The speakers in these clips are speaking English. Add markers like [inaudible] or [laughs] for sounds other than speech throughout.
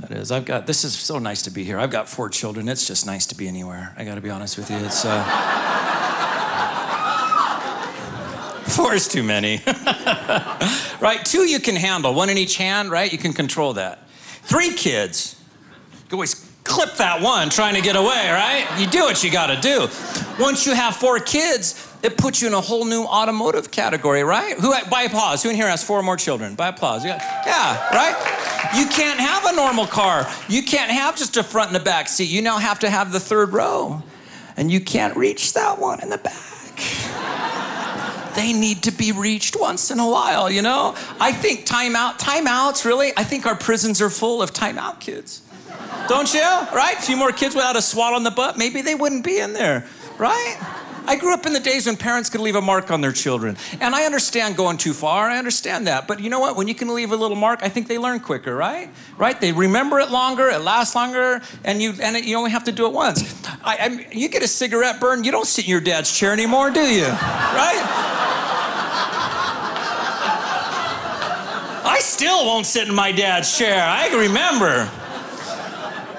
That is. I've got, this is so nice to be here. I've got four children. It's just nice to be anywhere. I got to be honest with you. It's, uh, [laughs] four is too many. [laughs] right? Two you can handle, one in each hand, right? You can control that. Three kids, you always clip that one trying to get away, right? You do what you got to do. Once you have four kids, it puts you in a whole new automotive category, right? Who by applause? Who in here has four more children? By applause. Yeah, right? You can't have a normal car. You can't have just a front and a back seat. You now have to have the third row. And you can't reach that one in the back. they need to be reached once in a while, you know? I think timeout, timeouts, really, I think our prisons are full of timeout kids. Don't you? Right? A few more kids without a swat on the butt, maybe they wouldn't be in there, right? I grew up in the days when parents could leave a mark on their children. And I understand going too far. I understand that. But you know what? When you can leave a little mark, I think they learn quicker, right? Right? They remember it longer, it lasts longer, and you and it, you only have to do it once. I, I, you get a cigarette burn, you don't sit in your dad's chair anymore, do you? Right? I still won't sit in my dad's chair. I remember.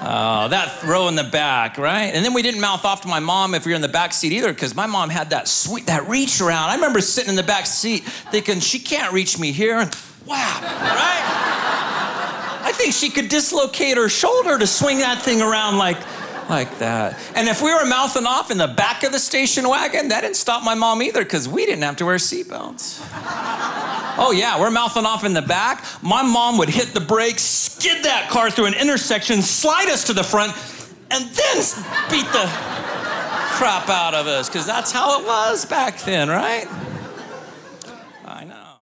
Oh, that row in the back, right? And then we didn't mouth off to my mom if we were in the back seat either, because my mom had that sweet, that reach around. I remember sitting in the back seat thinking, she can't reach me here. And wow, right? I think she could dislocate her shoulder to swing that thing around like, like that. And if we were mouthing off in the back of the station wagon, that didn't stop my mom either, because we didn't have to wear seatbelts. Oh, yeah, we're mouthing off in the back. My mom would hit the brakes, skid that car through an intersection, slide us to the front, and then beat the crap out of us, because that's how it was back then, right? I know.